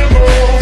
Oh.